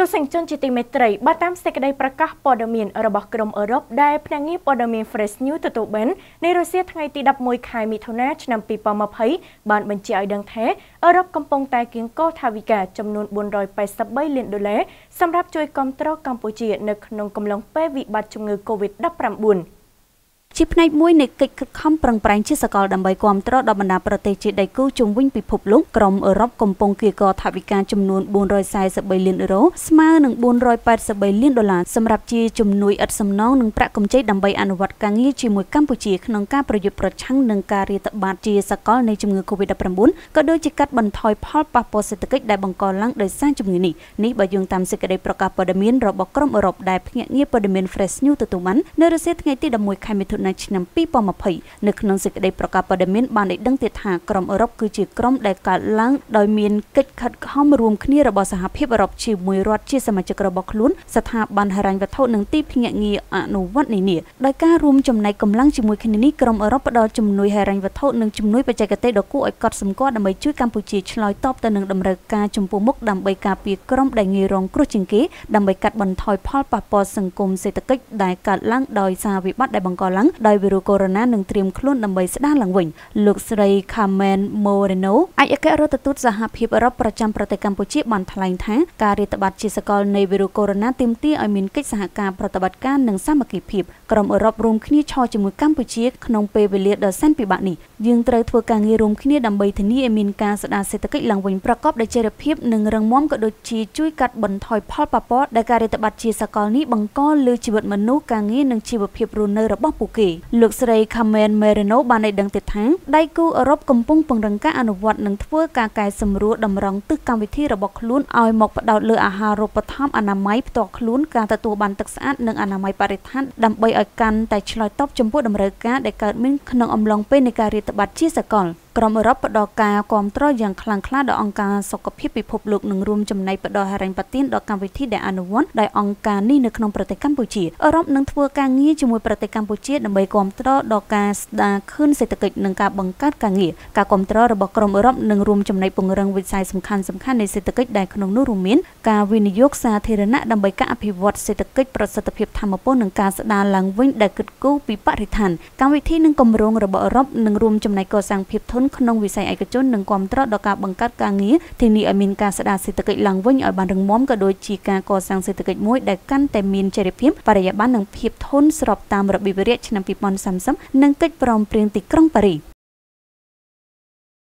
ទស្សនិកជនជាទីមេត្រីបើតាមសេចក្តីប្រកាសព័ត៌មានរបស់ក្រមអឺរ៉ុបដែលភ្នាក់ងារព័ត៌មាន Fresh News ទទួលបាននៃរុស្ស៊ីថ្ងៃទី11ខែមិថុនាឆ្នាំ2020បានបញ្ជាឲ្យដឹងថាអឺរ៉ុបកំពុងតែគៀងគរថវិកាចំនួន483លានដុល្លារសម្រាប់ជួយគាំទ្រកម្ពុជានៅក្នុងកំឡុងពេលវិបត្តិជំងឺ Covid-19 ជាផ្នែកមួយនៃកិច្ចខិតខំប្រឹងប្រែងជាសកលដើម្បីគ្រប់គ្រងដល់បណ្ដាប្រទេសជាដៃគូជុំវិញពិភពលោកក្រមអឺរ៉ុបកំពុងគៀកថវិកាចំនួន443លានអឺរ៉ូស្មើនឹង483លានដុល្លារសម្រាប់ជាជំនួយឥតសំណងនិងប្រាក់កម្ចីដើម្បីអនុវត្តការងារជាមួយកម្ពុជាក្នុងការប្រយុទ្ធប្រឆាំងនឹងការរាតត្បាតជាសកលនៃជំងឺ Covid-19 ក៏ដូចជាកាត់បន្ថយផលប៉ះពាល់សេដ្ឋកិច្ចដែលបង្កឡើងដោយសារជំងឺនេះនេះបើយោងតាមសេចក្តីប្រកាសព័ត៌មានរបស់ក្រមអឺរ៉ុបដែលភ្នាក់ងារព័ត៌មាន Fresh News ទទួលបាននៅរសៀលថ្ងៃទី11ខែមិថុនានាឆ្នាំ2020នៅក្នុងសេចក្តីប្រកាសព័ត៌មានបានឲ្យដឹងទៀតថាក្រុមអឺរ៉ុបគឺជាក្រុមដែលកើតឡើងដោយមានកិច្ចខិតខំរួមគ្នារបស់សហភាពអឺរ៉ុបជាមួយរដ្ឋជាសមាជិករបស់ខ្លួនស្ថាប័នហិរញ្ញវត្ថុនិងទីភ្នាក់ងារអនុវត្តនានាដោយការរួមចំណែកកម្លាំងជាមួយគ្នានេះក្រុមអឺរ៉ុបផ្ដល់ជំនួយហិរញ្ញវត្ថុនិងជំនួយបច្ចេកទេសដ៏គួរឲ្យកត់សម្គាល់ដើម្បីជួយកម្ពុជាឆ្លើយតបទៅនឹងតម្រូវការចំពោះមុខដើម្បីការពារក្រុមដែលងាយរងគ្រោះជាងគេដើម្បីកាត់បន្ថយផលប៉ះពាល់សង្គមសេដ្ឋកិច្ចដែលកើតឡើងដោយសារវិបត្តិដែលបង្កឡើងដោយវីរុសកូវីដ -19 នឹងត្រៀមខ្លួនដើម្បីស្ដារឡើងវិញលោកស្រី Carmen Moreno ឯកអគ្គរដ្ឋទូតសហភាពអឺរ៉ុបប្រចាំប្រទេសកម្ពុជាបានថ្លែងថាការរាតត្បាតជាសកលនៃវីរុសកូវីដ -19 ទាមទារឲ្យមានកិច្ចសហការប្រតិបត្តិការនិងសាមគ្គីភាពក្រុមអឺរ៉ុបរួមគ្នាឈរជាមួយកម្ពុជាក្នុងពេលវេលាដ៏សែនពិបាកនេះ យើងត្រូវធ្វើការងាររួមគ្នាដើម្បីធានាឲ្យមានការស្ដារសេដ្ឋកិច្ចឡើងវិញប្រកបដោយចីរភាពនិងរឹងមាំក៏ដូចជាជួយកាត់បន្ថយផលប៉ះពាល់ដែលការរាតត្បាតជាសកលនេះបង្កលើជីវិតមនុស្សការងារនិងជីវភាពរស់នៅរបស់ពួកគេលោកស្រី Carmen Merino បានឲ្យដឹងទៀតថាដៃគូអឺរ៉ុបកំពុងពង្រឹងការអនុវត្តនិងធ្វើការកែសម្រួលតម្រង់ទិសកម្មវិធីរបស់ខ្លួនឲ្យមកផ្ដោតលើអាហារូបត្ថម្ភអនាម័យផ្ទាល់ខ្លួនការទទួលបានទឹកស្អាតនិងអនាម័យបរិស្ថានដើម្បីឲ្យកាន់តែឆ្លើយតបចំពោះតម្រូវការដែលកើតមានក្នុងអំឡុងពេលនៃការរាតត្បាតជាសកល។ក្រុមអឺរ៉ុបផ្ដល់ការគ្រប់គ្រងយ៉ាងខ្លាំងក្លាដល់អង្គការសុខភាពពិភពលោកនិងរួមចំណែកផ្ដល់ហិរញ្ញប្បទានដល់កម្មវិធីដែលអនុវត្តដោយអង្គការនេះនៅក្នុងប្រទេសកម្ពុជាអឺរ៉ុបនឹងធ្វើការងារជាមួយប្រទេសកម្ពុជាដើម្បីគ្រប់គ្រងដល់ការស្ដារខឿនសេដ្ឋកិច្ចនិងការបង្កើតការងារការគ្រប់គ្រងរបស់ក្រុមអឺរ៉ុបនឹងរួមចំណែកពង្រឹងវិស័យសំខាន់សំខាន់នៃសេដ្ឋកិច្ចដែលក្នុងនោះរួមមានការវិនិយោគសាធារណៈដើម្បីការអភិវឌ្ឍសេដ្ឋកិច្ចប្រសិទ្ធភាពធម្មពលនិងការស្ដារឡើងវិញដែលគិតគូរពីបរិស្ថានកម្មវិធីនិងគម្រោងរបស់អឺរ៉ុបនឹងរួមចំណែកកសាងភាពធន់ក្នុងវិស័យឯកជននិងគ្រប់គ្រងដល់ការបង្កើតការងារធានាឲ្យមានការស្ដារសេដ្ឋកិច្ចឡើងវិញឲ្យបានរឹងមាំក៏ដូចជាការកសាងសេដ្ឋកិច្ចមួយដែលកាន់តែមានចីរភាពបរិយាបន្ននិងភាពធន់ស្របតាមរបៀបវារៈឆ្នាំ2030និងកិច្ចព្រមព្រៀងទីក្រុងប៉ារីស